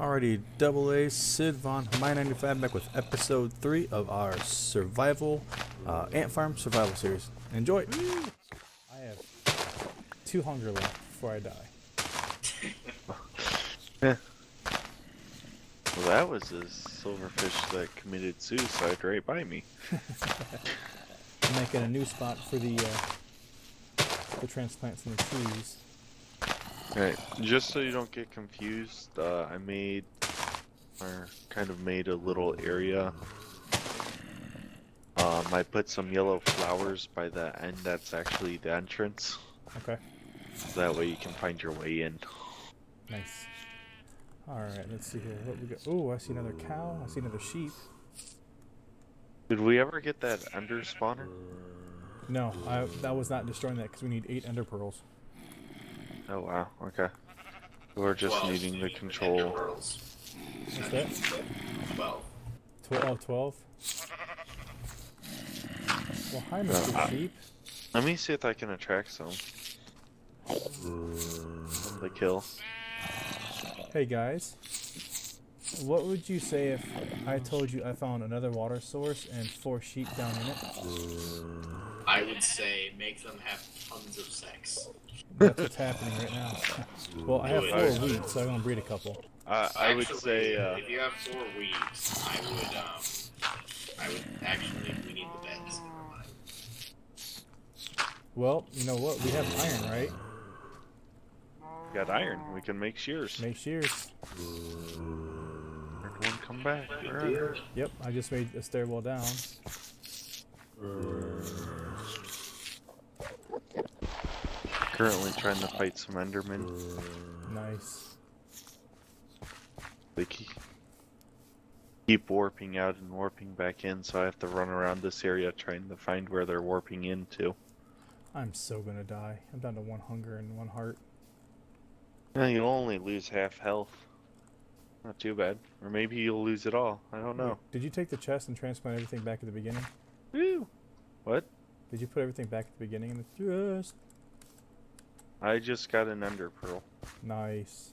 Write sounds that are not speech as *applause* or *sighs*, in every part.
Alrighty, double A, Cidvond My 95 back with episode 3 of our survival uh, ant farm survival series. Enjoy! I have two hunger left before I die. yeah. *laughs* Well, that was a silverfish that committed suicide right by me. I'm *laughs* making a new spot for the uh, the transplants in the trees. Right. Just so you don't get confused, uh, I made, or kind of made a little area. Um, I put some yellow flowers by the end. That's actually the entrance. Okay, That way you can find your way in. nice. Alright, let's see here. What we got? Oh, I see another cow. I see another sheep. Did we ever get that ender spawner? No, I, that was not destroying that because we need eight ender pearls. Oh wow. Okay. We're just Twelve. needing the control. pearls. What's that? Twelve. Tw- oh, 12? Well, hi, Mr. Uh, Sheep. Let me see if I can attract some. The kill. Hey, guys. What would you say if I told you I found another water source and four sheep down in it? I would say make them have tons of sex. That's what's happening right now. *laughs* well, I have four it. wheat, so I'm gonna breed a couple. I I would Actually, say uh, if you have four weeds, I would um, I would actually we need the beds. Well, you know what? We have iron, right? got iron. We can make shears. Make shears. Everyone come back. Where are Dear. Yep, I just made a stairwell down. Currently trying to fight some Endermen. Nice. They keep, keep warping out and warping back in, so I have to run around this area trying to find where they're warping into. I'm so gonna die. I'm down to one hunger and one heart. Yeah, you'll only lose half health. Not too bad. Or maybe you'll lose it all. I don't know. Wait, Did you take the chest and transplant everything back at the beginning? Woo! What? Did you put everything back at the beginning in the chest? I just got an Ender Pearl. Nice.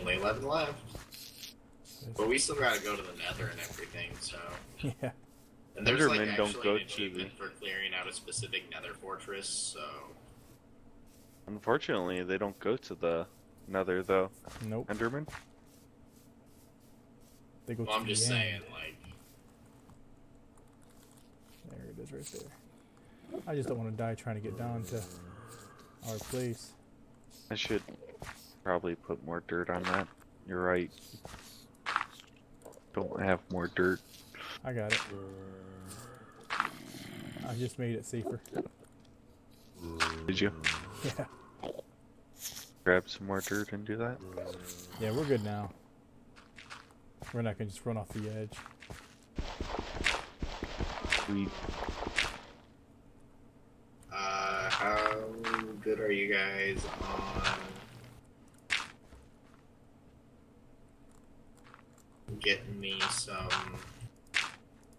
Only eleven left. But we still gotta go to the Nether and everything. So *laughs* Yeah. and there's like don't actually go an to achievement for clearing out a specific Nether fortress. So Unfortunately, they don't go to the Nether though. Nope. Enderman? They go well, to I'm the just end. saying like There it is right there. I just don't want to die trying to get down to our place. I should probably put more dirt on that. You're right. Don't have more dirt. I got it. I just made it safer. Did you Yeah. grab some more dirt and do that? Yeah, we're good now. We're not gonna just run off the edge. We uh, how good are you guys on getting me some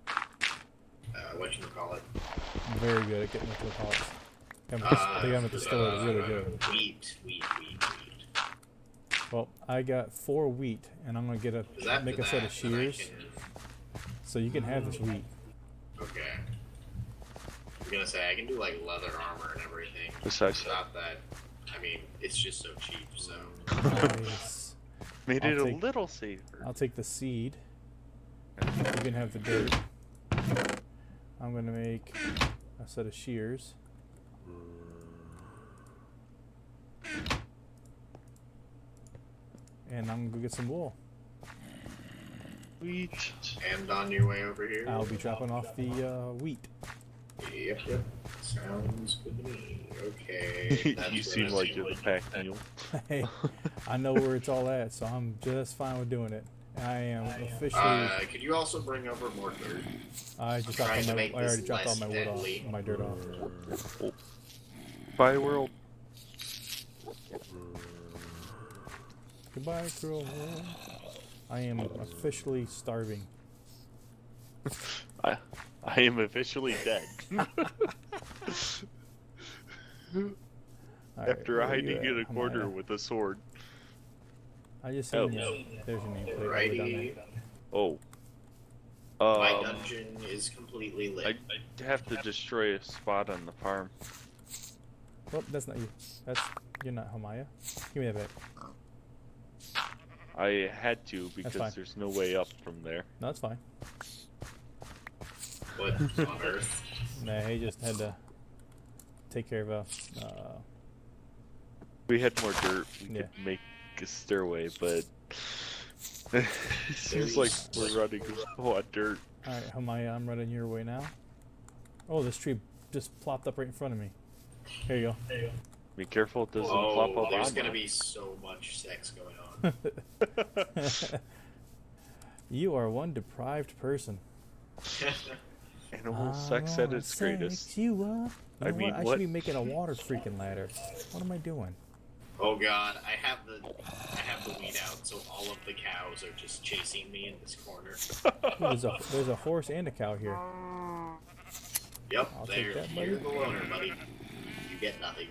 uh, what you call it? I'm very good at getting into the pots. Them at Uh, the, they at the store is really good. Wheat, wheat, wheat, wheat. Well, I got four wheat, and I'm gonna get a Because make a that, set of shears, so you can have this wheat. Okay. I'm gonna say I can do like leather armor and everything. Besides It's not that. I mean, it's just so cheap. So Nice. *laughs* made I'll it a take- little safer. I'll take the seed. You can have the dirt. I'm gonna make a set of shears. And I'm gonna go get some wool. Sweet. and on your way over here. I'll be dropping off the uh, wheat. Yep, yep. Sounds good to me. Okay. *laughs* that's you seem like you're the pack mule. *laughs* hey, I know where it's all at, so I'm just fine with doing it. I am officially. Uh, could you also bring over more dirt? I just I'm dropped to my. I make already this dropped all less my wood deadly. off, my dirt off. Bye world. Goodbye, cruel world. I am officially starving. I, I am officially dead. *laughs* *laughs* After where you hiding at, in a corner Hamaya? with a sword. I just Oh. seen you. There's your name plate. all the way down Righty. there. Oh. My Um, dungeon is completely lit. I have to destroy a spot on the farm. Well, that's not you. That's you're not Hamaya. Give me that back. I had to because there's no way up from there. No, that's fine. What on earth? *laughs* Nah, he just had to take care of a. Uh, We had more dirt. We Yeah. could make a stairway, but *laughs* it seems like we're running low on dirt. all right, Hamaya, I'm running your way now. Oh, this tree just plopped up right in front of me. Here you go. There you go. Be careful it doesn't plop Oh, up there's on gonna you. be so much sex going on. *laughs* *laughs* you are one deprived person. Animal I sex at wanna its greatest. You up. You I mean, what? I should be making a water freaking ladder. What am I doing? Oh god, I have the I have the weed out, so all of the cows are just chasing me in this corner. *laughs* There's a there's a horse and a cow here. Yep, I'll take there. that, buddy. You're the loner, buddy. You get nothing.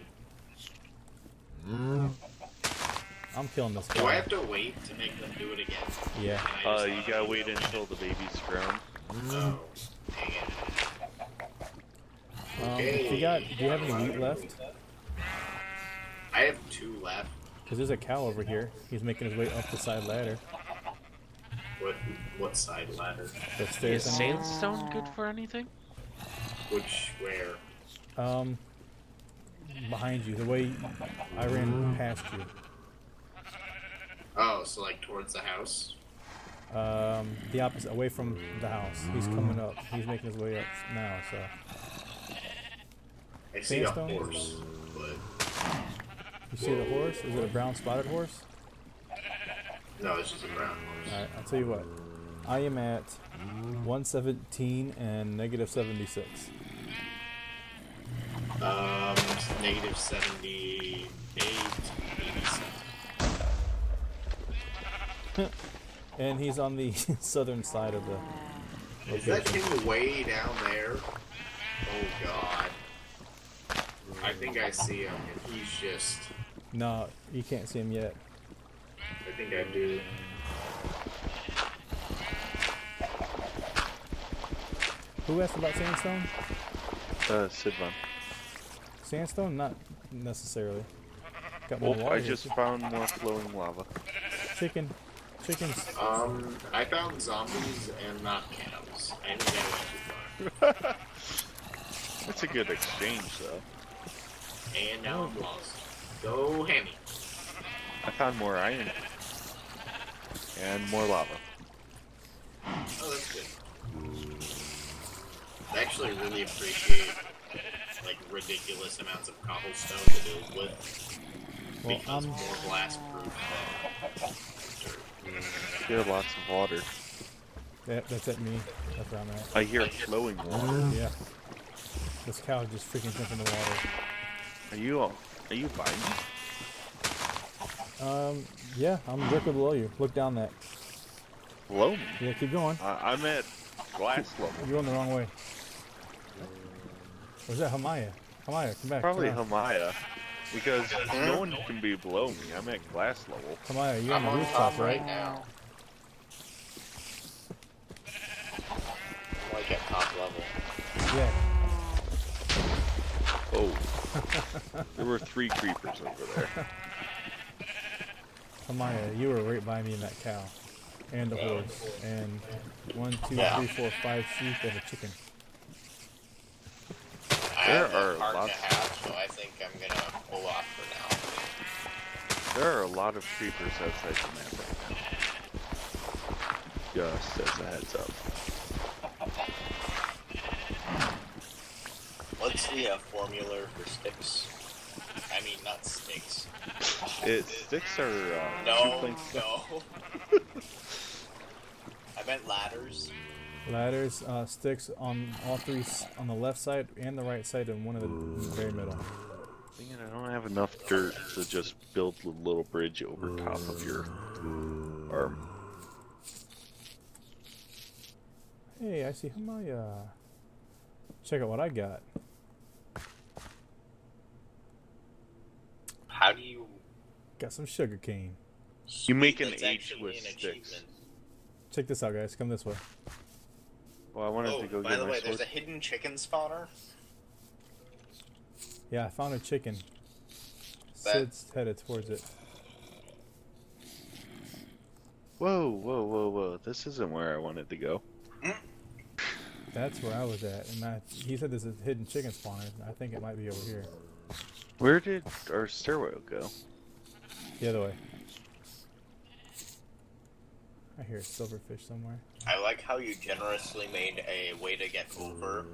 I'm killing this Do cow. I have to wait to make them do it again? Yeah. Uh, you gotta wait do until the baby's grown. Oh, dang it. Um, if you got, do you have any wheat left? I have two left. Because there's a cow over here. He's making his way up the side ladder. What what side ladder? The stairs. Is sandstone good for anything? Which where? Um, behind you. The way I ran past you. Oh, so like towards the house. Um, the opposite, away from the house. He's coming up. He's making his way up now. So I see a Sandstone? horse, but you see the horse? Is it a brown spotted horse? no, it's just a brown horse. All right. I'll tell you what. I am at 117 and negative 76. Um, negative 78, 87. And he's on the *laughs* southern side of the Is that location. him way down there? Oh god. I think I see him, and he's just. No, you can't see him yet. I think I do. Who asked about sandstone? Uh, Cidvond. Sandstone? Not necessarily. Got more Oh, water I just too. found more flowing lava. chicken. Chickens. Um, I found zombies and not cows. I didn't get too far. *laughs* That's a good exchange, though. And now I'm lost. Go hammy. I found more iron. And more lava. Oh, that's good. I actually really appreciate like ridiculous amounts of cobblestone to build with Well, because um, more blast proof than dirt. You lots of water. that, that's at me. That's where I'm at. I hear flowing water. Yeah. This cow just freaking jumped in the water. Are you all? Are you buying? Um, yeah, I'm directly below you. Look down that. Below me? Yeah, keep going. I I'm at glass level. You're going the wrong way. Or is that Hamaya? Hamaya, come back. Probably come. Hamaya. Because no one can be below me. I'm at glass level. Hamaya, you're on I'm the on rooftop, top right? right now. Like at top level. Yeah. Oh. There were three creepers over there. Hamaya, you were right by me in that cow. And the horse. And one, two, Yeah. three, four, five sheep and a chicken. I There have are a heart lots- half, so I think I'm gonna pull off for now. There are a lot of creepers outside the map right now. Just as a heads up. What's the uh, formula for sticks? I mean, not sticks. It sticks are uh, No, no. I meant ladders. Ladders, uh, sticks on all three, on the left side and the right side, and one of the in the very middle. Thing is, I don't have enough dirt to just build a little bridge over top of your arm. Hey, I see Hamaya. Check out what I got. How do you? Got some sugar cane. You make Sweet, an that's H with an sticks. Check this out, guys. Come this way. Well, I wanted Oh, to go by get the my way, sword. there's a hidden chicken spawner. Yeah, I found a chicken. That- Sid's headed towards it. Whoa, whoa, whoa, whoa! This isn't where I wanted to go. Hmm? That's where I was at, and I, he said there's a hidden chicken spawner. I think it might be over here. Where did our stairwell go? The other way. I hear a silverfish somewhere. I like how you generously made a way to get over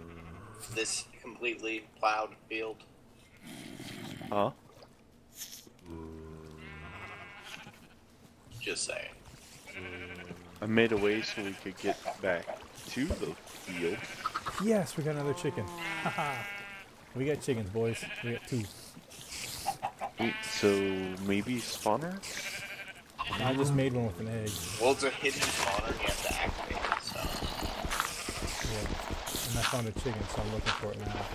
this completely plowed field. Huh? Just saying. I made a way so we could get back to the field. Yes, we got another chicken. Haha. *laughs* we got chickens, boys. We got two. Wait, so maybe spawner? I just made one with an egg. Well, it's a hidden spawner, you have to activate it, so. Yeah. And I found a chicken, so I'm looking for it now.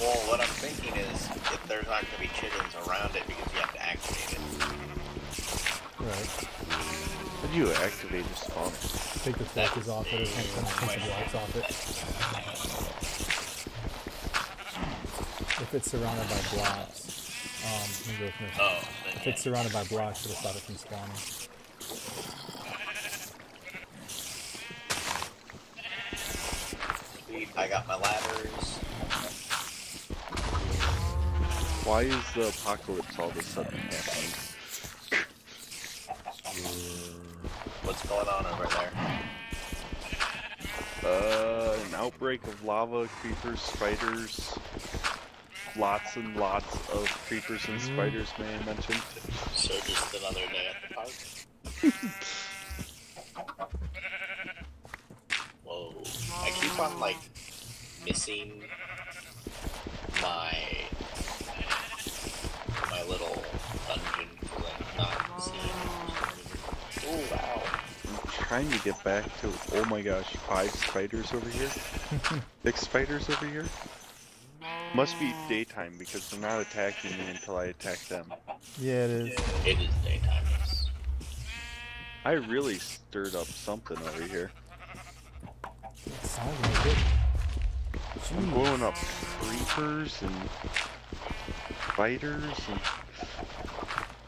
Well, what I'm thinking is that there's not going to be chickens around it because you have to activate it. Right. How do you activate the spawner? Take the torches off it, and some some blocks off it. If it's surrounded by blocks, um, let me go from this. Oh, If it's surrounded by blocks, it'll stop it from spawning. I got my ladders. Why is the apocalypse all of a sudden happening? What's going on over there? Uh, an outbreak of lava, creepers, spiders. Lots and lots of creepers and mm. spiders, may I mention? So just another day at the park. *laughs* Whoa. I keep on like missing my my little dungeon because I'm not seeing. Oh wow. I'm trying to get back to. Oh my gosh, five spiders over here? *laughs* Six spiders over here? Must be daytime because they're not attacking me until I attack them. Yeah, it is. It is daytime. Yes. I really stirred up something over here. It sounds like it. I'm blowing up creepers and spiders and.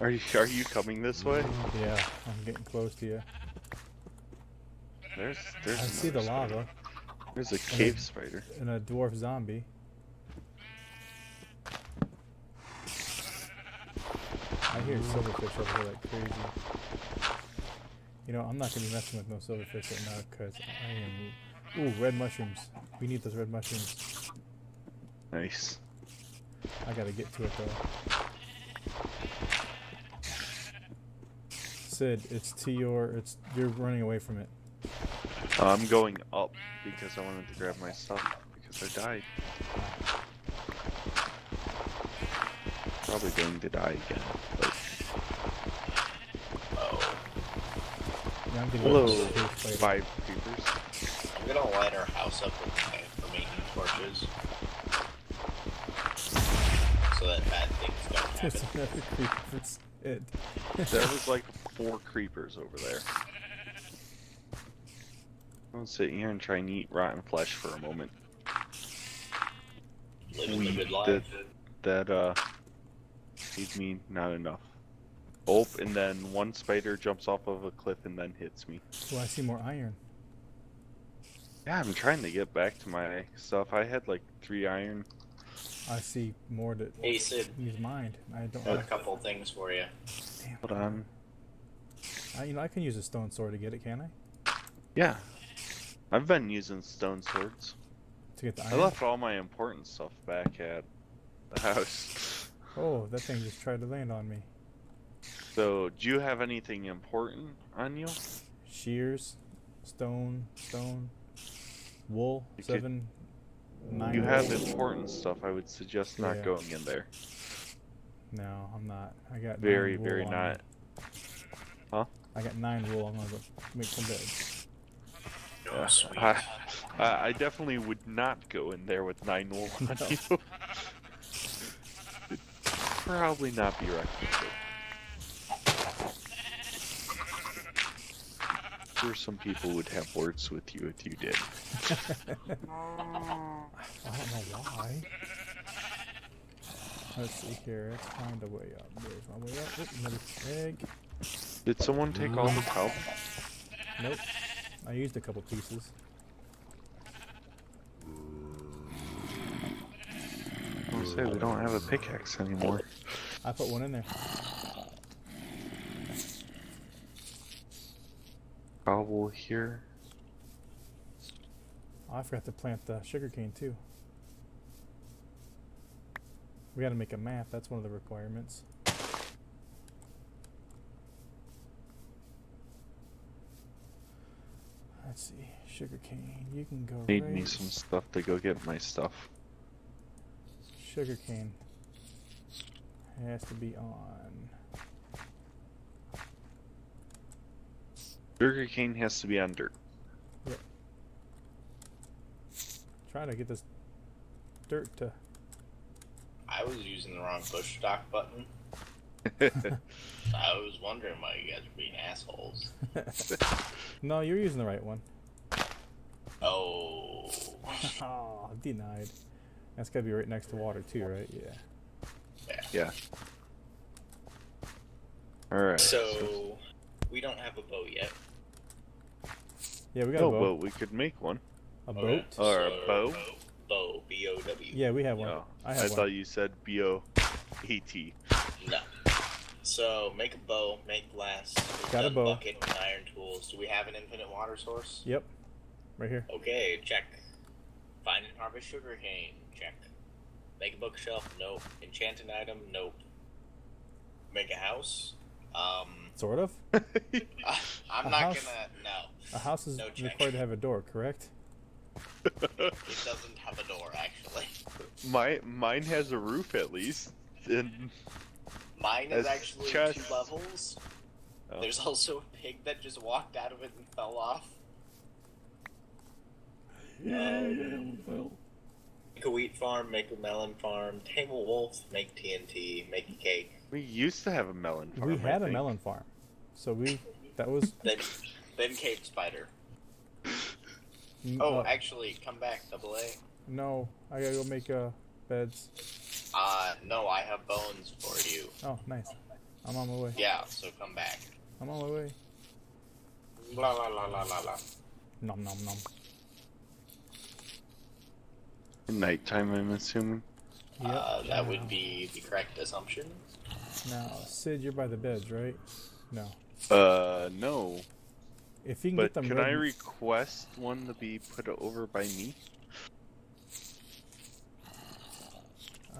Are you are you coming this way? Mm, yeah, I'm getting close to you. There's there's. I see the spider. lava There's a cave spider. and a dwarf zombie. I hear silverfish over here like crazy. You know, I'm not gonna be messing with no silverfish right now because I am. Ooh, red mushrooms. We need those red mushrooms. Nice. I gotta get to it though. Sid, it's to your. It's you're running away from it. I'm going up because I wanted to grab my stuff because I died. Probably going to die again. But Oh. Yeah, I'm getting hello, close to the five creepers. I'm gonna light our house up with my remaining torches. So that bad things don't *laughs* There's happen. another creeper for Sid. There was like four creepers over there. I'm gonna sit here and try and eat rotten flesh for a moment. Living the We good did life. that. Uh, feed me not enough. Oh, and then one spider jumps off of a cliff and then hits me. Well, I see more iron. Yeah, I'm trying to get back to my stuff. I had like three iron. I see more that Hey Sid, use mine. I don't I have a couple things for you. Damn. Hold on. I, you know, I can use a stone sword to get it, can I? Yeah. I've been using stone swords. To get the iron. I left all my important stuff back at the house. Oh, that thing just tried to land on me. So, do you have anything important on you? Shears, stone, stone, wool, You could- seven, nine. You wool. have important stuff. I would suggest not Yeah. going in there. No, I'm not. I got Very, nine wool very on not. me. I got nine wool. I'm gonna go make some beds. Oh, Yeah. I, I I definitely would not go in there with nine wool on *laughs* No. you. It'd probably not be recommended. Sure some people would have words with you if you did. *laughs* I don't know why. Let's see here. Let's find a way up. There's one way up. Oop, another egg. Did someone take all the mm. kelp? Nope. I used a couple pieces. I say we don't have a pickaxe anymore. I put one in there. Cobble here. Oh, I forgot to plant the sugarcane too. We gotta make a map. That's one of the requirements. Let's see. Sugarcane. You can go Need right. me some stuff to go get my stuff. Sugarcane has to be on. Sugarcane has to be on dirt. Try to get this dirt to. I was using the wrong push stock button. *laughs* I was wondering why you guys were being assholes. *laughs* No, you're using the right one. Oh. *laughs* oh, denied. That's gotta be right next to water too, right? Yeah. yeah. Alright. So, we don't have a boat yet. Yeah, we got no a boat. boat, we could make one. A Okay. boat? Or a So, bow? Bow. B O W. Yeah, we have one. Oh, I I, one. thought you said B O A T. No. So, make a bow, make glass. We've Got a bow. Bucket and iron tools. Do we have an infinite water source? Yep. Right here. Okay, check. Find and harvest sugarcane. Check. Make a bookshelf. Nope. Enchant an item. Nope. Make a house. Um, Sort of. *laughs* I'm A not house? gonna. No, A house is No required to have a door, correct? it doesn't have a door actually. My mine has a roof at least. And Mine is actually chests. two levels. Oh. There's also a pig that just walked out of it and fell off. Um, make a wheat farm. Make a melon farm. Tame a wolf. Make TNT. Make a cake. We used to have a melon farm. we had a melon farm, so we that was. *laughs* Then, then cave spider. Oh, uh, actually, come back, double A. no, I gotta go make uh, beds. Uh, no, I have bones for you. Oh, nice. I'm on my way. Yeah, so come back. I'm on my way. La la la la la la. Nom nom nom. Nighttime, I'm assuming. Yep. Uh, that would be the correct assumption. Now, Sid, you're by the beds, right? No. Uh, no. If you can But get them can red I request one to be put over by me?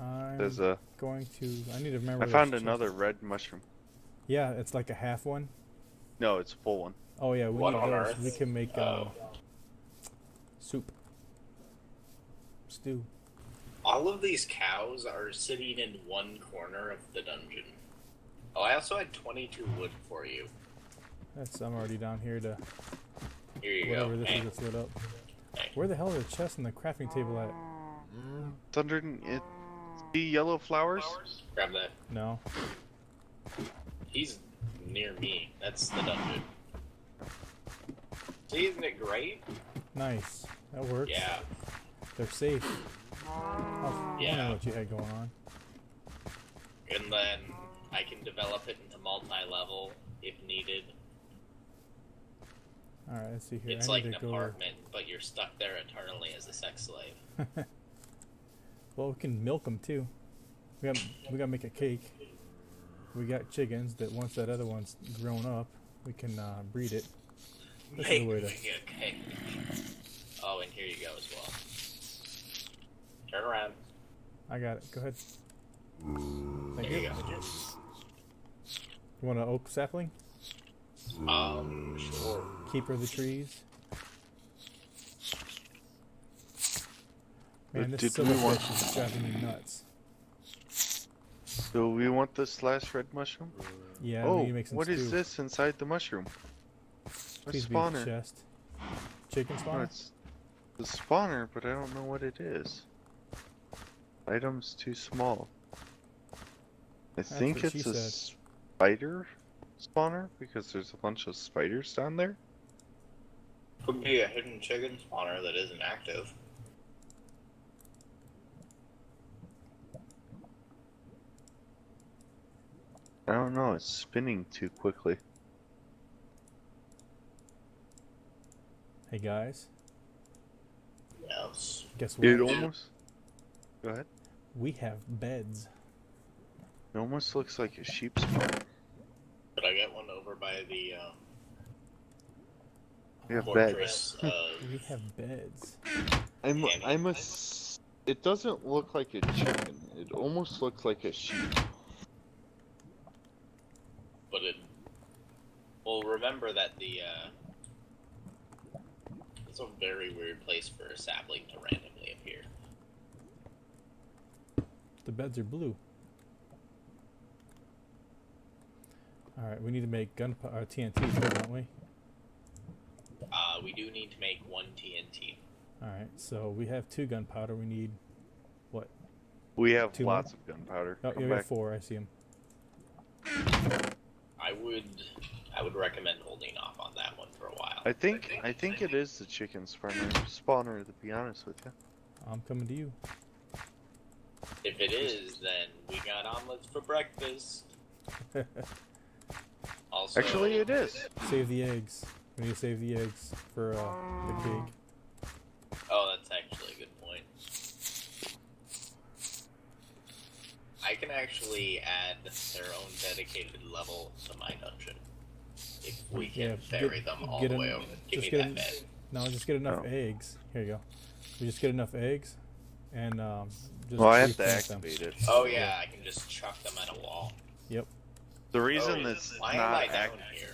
I'm There's a. going to. I need to remember. I found check- another red mushroom. Yeah, it's like a half one. No, it's a full one. Oh yeah, we One need on those. Earth? We can make um, Oh. soup, stew. All of these cows are sitting in one corner of the dungeon. Oh, I also had 22 wood for you. That's I'm already down here to Here you whatever go. this Hey, is that's lit up. hey. Where the hell are the chests and the crafting table at? Mm, it's under. It, see yellow flowers? Grab that. No. He's near me. That's the dungeon. See, isn't it great? Nice. That works. Yeah. They're safe. Oh, I Yeah. don't know what you had going on. And then I can develop it into multi-level if needed. All right, let's see here. It's I like an apartment, but you're stuck there eternally as a sex slave. *laughs* Well, we can milk them too. We got we got to make a cake. We got chickens that once that other one's grown up, we can uh, breed it. This is Make the way to. a cake. Oh, and here you go as well. Turn around. I got it. Go ahead. Thank There you. you go. You want an oak sapling? Um, sure. Keeper of the trees. Man, this did we want- silverfish is driving me nuts. Do we want this last red mushroom? Yeah, oh, we need to make some what is stew. this inside the mushroom? A Please be spawner. chest. Chicken No, spawner? it's the spawner, but I don't know what it is. Items too small. I think it's a said. spider spawner because there's a bunch of spiders down there. Could be a hidden chicken spawner that isn't active. I don't know. It's spinning too quickly. Hey guys, Yes. guess what? It almost. Go ahead. We have beds. It almost looks like a sheep's spawn. But I got one over by the um, We have beds. of *laughs* We have beds. I'm. I'm a. s- It doesn't look like a chicken. It almost looks like a sheep. but it. Well, remember that the. Uh, it's a very weird place for a sapling to randomly appear. The beds are blue. All right, we need to make gun uh, TNT too, don't we? Uh, we do need to make one TNT. All right, so we have two gunpowder. We need. What? We have Two more? lots of gunpowder. Oh, Come you got back. four. I see them. I would, I would recommend holding off on that one for a while. I think. I think it is the chicken spawner. Spawner, to be honest with you. I'm coming to you. If it is, then we got omelets for breakfast. *laughs* Also, Actually, it is. save the eggs. We need to save the eggs for uh, the pig. Oh, that's actually a good point. I can actually add their own dedicated level to my dungeon. If we can Yeah, ferry get- them all get the an- way over. Give me that an- bed. No, just get enough Oh. eggs. Here you go. We just get enough eggs, and um, just Well, I have to replant them. it. Oh yeah, I can just chuck them at a wall. Yep. The reason Oh, it's why not active. here?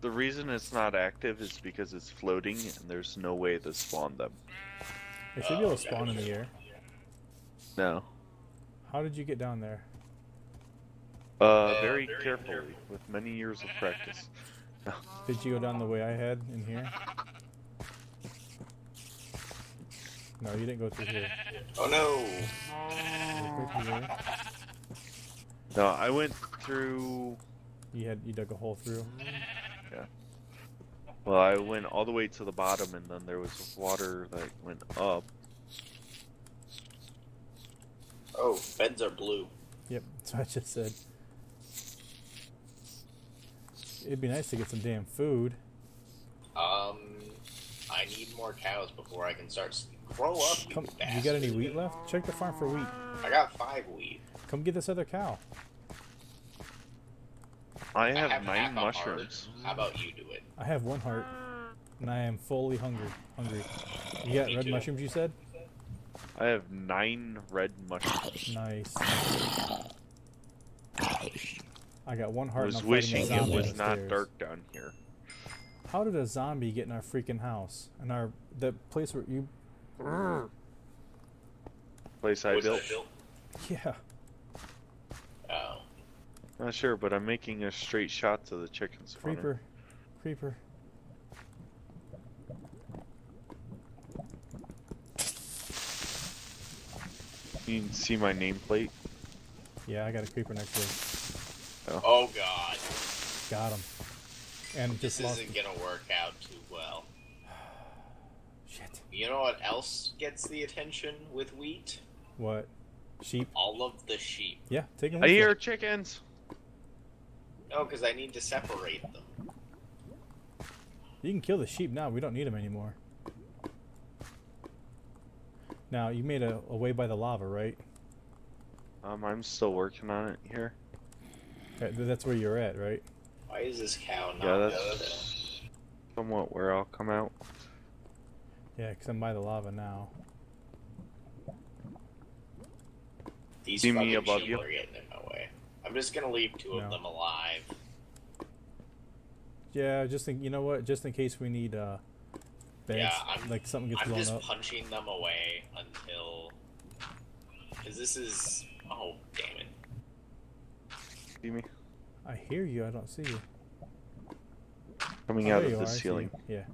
The reason it's not active is because it's floating and there's no way to spawn them. They should be able Oh, to spawn in the air. No. How did you get down there? Uh, very carefully, with many years of practice. Did you go down the way I had in here? *laughs* No, you didn't go through here. Oh no! Through. No, I went through. You had you dug a hole through. Yeah. Well, I went all the way to the bottom, and then there was water that went up. Oh, beds are blue. Yep, that's what I just said. It'd be nice to get some damn food. Um, I need more cows before I can start. Grow up, you Come, bastard. you got any wheat left? Check the farm for wheat. I got five wheat. Come get this other cow. I I have, have nine half a heart. mushrooms. How about you do it? I have one heart, and I am fully hungry. Hungry. You got Me red too. mushrooms? You said. I have nine red mushrooms. Nice. I got one heart. was and I'm wishing it was not upstairs. dark down here. How did a zombie get in our freaking house? And our the place where you? Place I built. it built? Yeah. Oh. Not sure, but I'm making a straight shot to the chickens. spawner. Creeper. Creeper. You can see my nameplate. Yeah, I got a creeper next to it. Oh. oh god. Got him. And This just isn't gonna work out too well. *sighs* Shit. You know what else gets the attention with wheat? What? Sheep? All of the sheep. Yeah, take them. I hear chickens. No, because I need to separate them. You can kill the sheep now. We don't need them anymore. Now you made a, a way by the lava, right? Um, I'm still working on it here. That's where you're at, right? Why is this cow not Yeah, dead? that's somewhat where I'll come out. Yeah, because I'm by the lava now. These See me fucking above sheep you? are getting in my way. I'm just gonna leave two No. of them alive. Yeah, just in, you know what? Just in case we need uh, beds, Yeah, I'm- like something gets I'm blown just punching them away until. Because this is. Oh, damn it. See me I hear you. I don't see you. coming Oh, out of the are, ceiling. Yeah.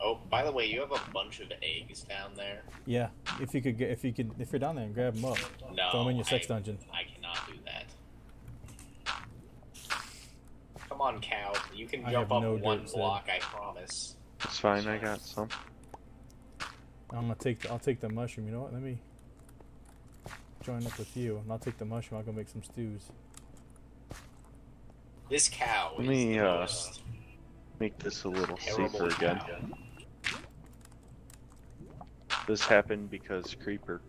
Oh, by the way, you have a bunch of eggs down there. Yeah. If you could get, if you could, if you're down there and grab them up, No. throw them in your sex I, dungeon. I cannot do that. Come on, cow. You can I jump up no one dirt, Sid. block, I promise. It's fine, I got some. I'm gonna take. The, I'll take the mushroom. You know what? Let me join up with you, and I'll take the mushroom. I'll go make some stews. This cow Let is me, the uh, most Make this a little terrible safer again. cow. This happened because Creeper.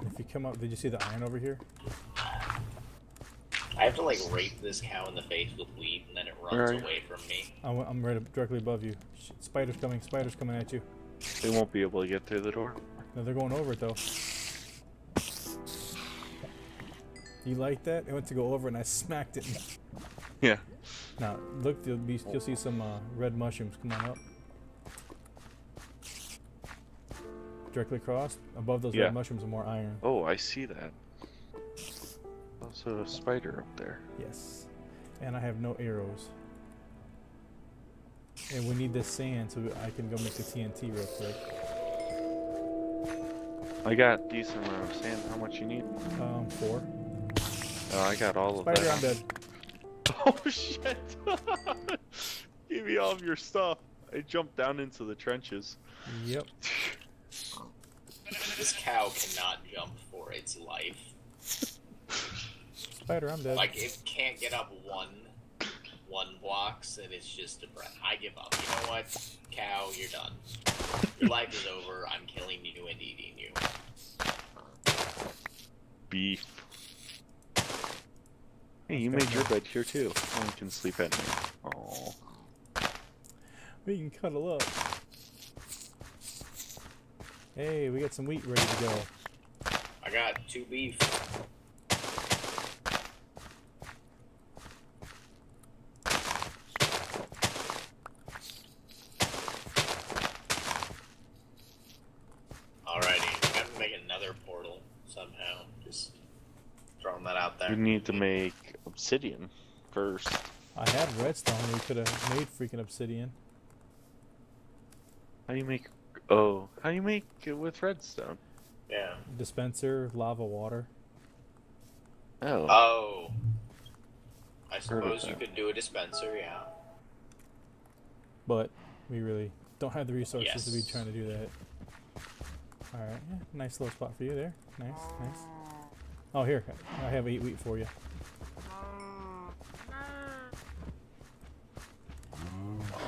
If you come up, did you see the iron over here? I have to like rape this cow in the face with weed, and then it runs are away from me. I'm, right up, directly above you. Sh- Spiders coming. Spiders coming at you. They won't be able to get through the door. No, they're going over it though. You like that? It went to go over and I smacked it. *laughs* Yeah. Now look, you'll be you'll see some uh, red mushrooms. Come on up. Directly across. Above those Yeah. red mushrooms are more iron. Oh, I see that. Also a spider up there. Yes. And I have no arrows. And we need this sand so I can go make the TNT real quick. I got decent amount of sand. How much you need? Um, four. Oh, I got all of Spider, that. I'm dead. *laughs* Oh shit! *laughs* Give me all of your stuff. I jumped down into the trenches. Yep. *laughs* This cow cannot jump for its life. Spider, I'm dead. Like it can't get up one one blocks, and it's just a breath. I give up. You know what, cow? You're done. Your life is over. I'm killing you and eating you. Beef. Hey, you made your bed here too. Oh, you can sleep at night. Oh. We can cuddle up. Hey, we got some wheat ready to go. I got two beef. Alrighty, we gotta make another portal somehow. Just throwing that out there. We need to make obsidian first. I had redstone. We could have made freaking obsidian. How do you make? Oh, how do you make it with redstone? Yeah. Dispenser, lava, water. Oh, Oh. I suppose you could do a dispenser, yeah. But we really don't have the resources to be trying to do that. Alright, yeah, nice little spot for you there. Nice, nice. Oh, here. I have eight wheat for you.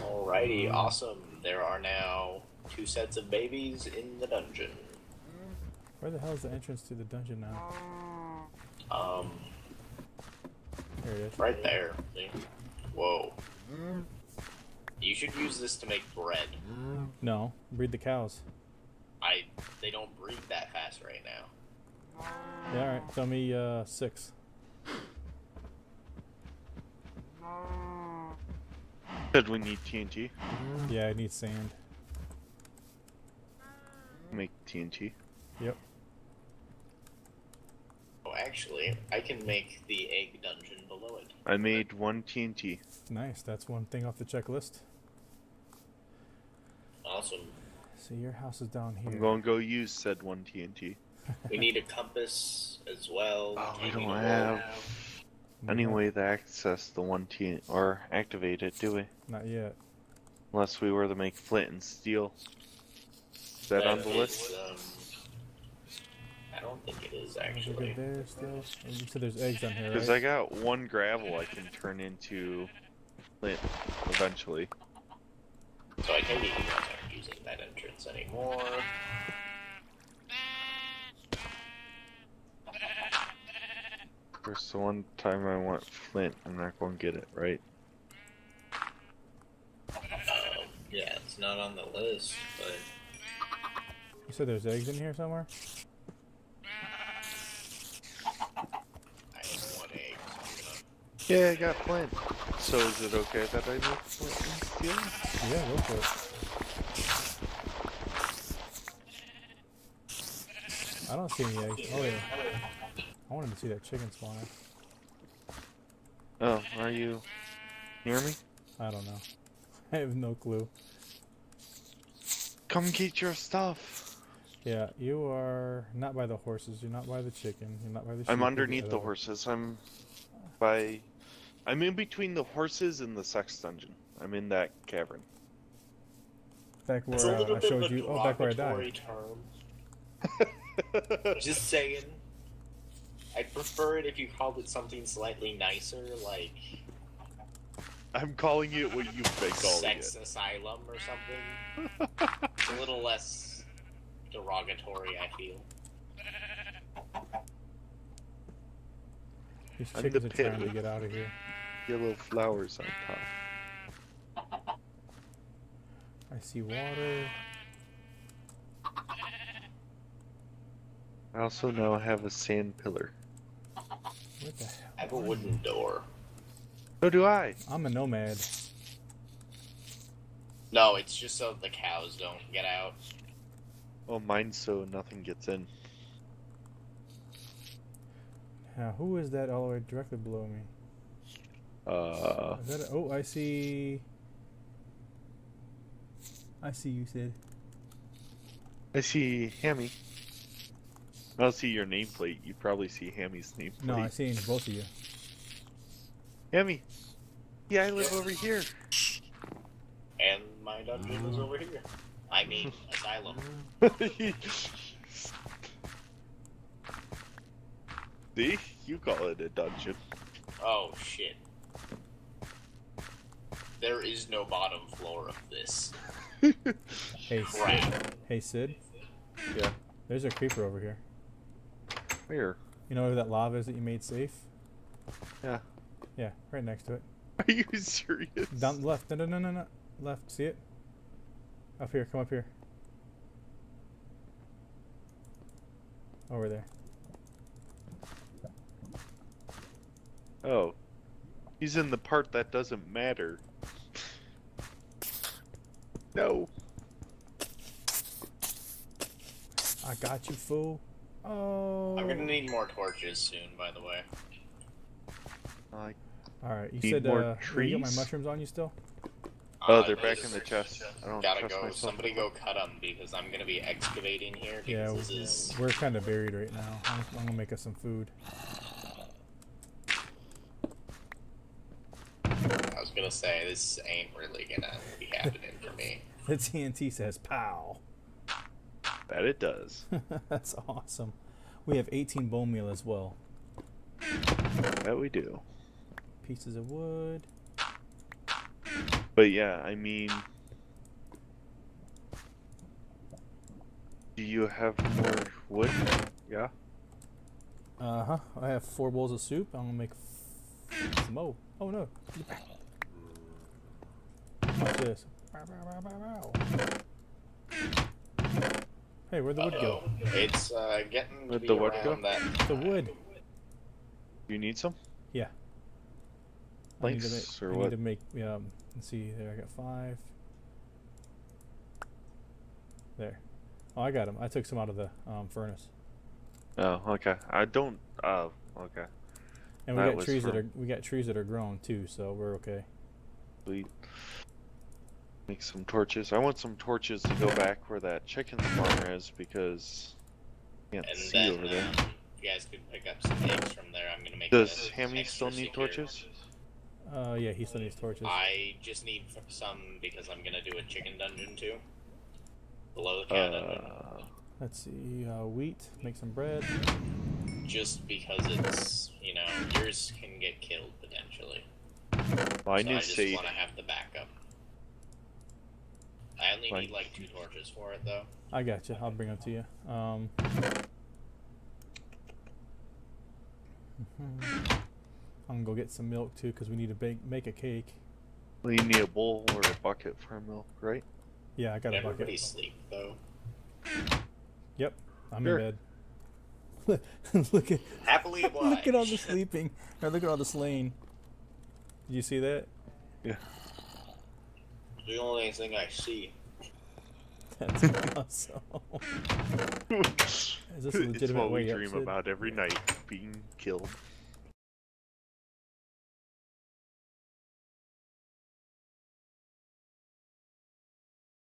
Alrighty, awesome. There are now two sets of babies in the dungeon. Where the hell is the entrance to the dungeon now? Um, Here it is. right there. See? Whoa. You should use this to make bread. No, breed the cows. I they don't breed that fast right now. Yeah, alright. Tell me uh, six. said we need TNT. Yeah, I need sand. Make TNT. Yep. Oh, actually, I can make the egg dungeon below it. I made one TNT. Nice. That's one thing off the checklist. Awesome. So your house is down here. I'm going to go use said one TNT. We need a compass as well. Oh, we Taking don't have- roll. Any way to access the one T or activate it, do we? Not yet. Unless we were to make flint and steel. Is that on the is, list? Um, I don't think it is Is it actually. good there still? You said there's eggs on here, Because right? I got one gravel I can turn into flint eventually. So I take it you guys aren't using that entrance anymore. First, the one time I want flint, I'm not going to get it, right? Um, yeah, it's not on the list, but You said there's eggs in here somewhere? I have one egg. Yeah, I got flint. So is it okay that I make flint and steel? Yeah, go for it. I don't see any eggs. Oh yeah. I wanted to see that chicken spawner. Oh, are you near me? I don't know. *laughs* I have no clue. Come get your stuff. Yeah, you are not by the horses. You're not by the chicken. You're not by the. I'm underneath the horses. I'm by I'm in between the horses and the sex dungeon. I'm in that cavern. Back where uh, I showed you. Oh, back where I died. term. *laughs* Just saying. I'd prefer it if you called it something slightly nicer, like I'm calling it what you've been calling sex it. asylum or something. it's a little less derogatory, I feel. These I'm chickens the are trying to get out of here. Yellow flowers on top. I see water. I also now have a sand pillar. What the hell? I have a wooden door. So do I. I'm a nomad. No, it's just so the cows don't get out. Oh, mine's so nothing gets in. Now, who is that all the way directly below me? Uh, Is that a, oh, I see. I see you, Sid. I see Hammy. I don't see your nameplate. You probably see Hammy's nameplate. No, I see both of you. Hammy. Yeah, I live over here. And my dungeon is over here. I mean, asylum. *laughs* see, you call it a dungeon. Oh shit. There is no bottom floor of this. Hey, Sid. Hey, Sid. Yeah. There's a creeper over here. Where? You know where that lava is that you made safe? Yeah. Yeah, right next to it. *laughs* Are you serious? Down left. No, no, no, no, no. Left. See it? Up here. Come up here. Over there. Oh. He's in the part that doesn't matter. *laughs* No. I got you, fool. Oh. I'm gonna need more torches soon, by the way. I All right. You Need said more uh, will you got my mushrooms on you still? Oh, Uh, they're back in the are- chest. I don't Gotta trust go. myself. Somebody go cut them because I'm gonna be excavating here Yeah, because this is. we're kind of buried right now. I'm, I'm gonna make us some food. I was gonna say this ain't really gonna be happening for me. *laughs* The TNT says "pow." That it does. *laughs* That's awesome. We have 18 bone meal as well. that we do. Pieces of wood. But yeah, I mean, do you have more wood? Yeah. Uh huh. I have four bowls of soup. I'm gonna make some. Oh, oh no. Watch this. Bow, bow, bow, bow, bow. Hey, where'd the wood go? Uh-oh. It's uh, getting Where'd the wood around go? that. The wood. You need some? Yeah. I need to make, or I what? need to make. Um, Let's see. There, I got five. There. Oh, I got them. I took some out of the um, furnace. Oh, okay. I don't. Oh, okay. And we That got was trees that are we got trees that are grown too, so we're okay. Sweet. Make some torches. I want some torches to go back where that chicken farm is because can't And see then over there. um, you guys could pick up some eggs from there. I'm gonna make. Does Hammy still need torches? Uh, yeah, he still needs torches. I just need some because I'm gonna do a chicken dungeon too. Below the cow dungeon. Uh, Let's see. Uh, wheat. Make some bread. Just because it's you know yours can get killed potentially. well, I so need I just sage. want to have the backup. I only Like- need like two torches for it though. I got you. I'll bring them to you. Um. *laughs* I'm gonna go get some milk too, cause we need to bake make a cake. Well, you need a bowl or a bucket for milk, right? Yeah, I got a bucket. Everybody bucket. sleep though. Yep, I'm Sure. in bed. *laughs* look at Happily obliged. *laughs* look at all the sleeping. Or look at all the slaying. Did you see that? Yeah. The only thing I see. That's awesome. *laughs* Is this a it's what we way up, dream about every night: being killed.